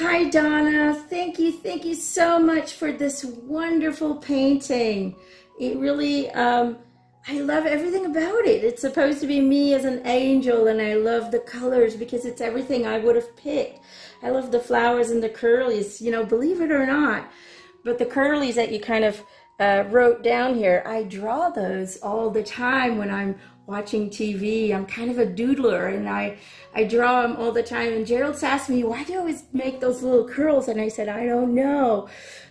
Hi, Donna. Thank you. Thank you so much for this wonderful painting. It really, um, I love everything about it. It's supposed to be me as an angel, and I love the colors because it's everything I would have picked. I love the flowers and the curlies, you know, believe it or not. But the curlies that you kind of uh, wrote down here, I draw those all the time when I'm watching TV. I'm kind of a doodler and I, I draw them all the time. And Gerald asked me, why do you always make those little curls? And I said, I don't know.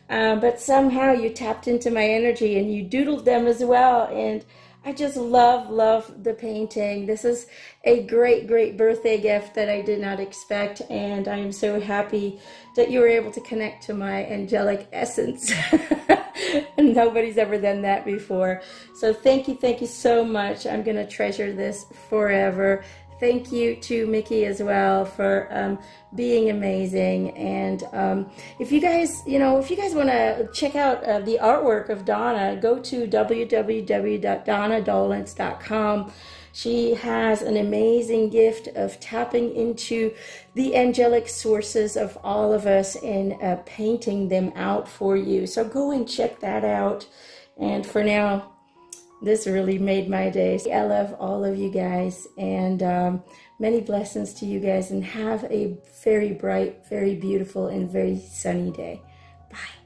Uh, but somehow you tapped into my energy and you doodled them as well. And I just love, love the painting. This is a great, great birthday gift that I did not expect. And I am so happy that you were able to connect to my angelic essence. and nobody's ever done that before. So thank you, thank you so much. I'm going to treasure this forever. Thank you to Micky as well for um, being amazing. And um, if you guys, you know, if you guys want to check out uh, the artwork of Donna, go to www.donnadolenz.com. She has an amazing gift of tapping into the angelic sources of all of us and uh, painting them out for you. So go and check that out. And for now, this really made my day. I love all of you guys and um, many blessings to you guys and have a very bright, very beautiful, and very sunny day. Bye.